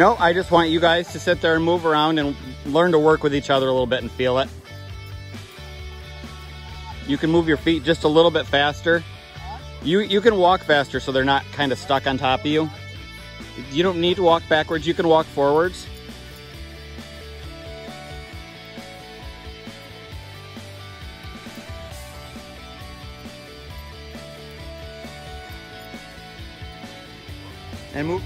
No, I just want you guys to sit there and move around and learn to work with each other a little bit and feel it. You can move your feet just a little bit faster. You, you can walk faster so they're not kind of stuck on top of you. You don't need to walk backwards, you can walk forwards. And move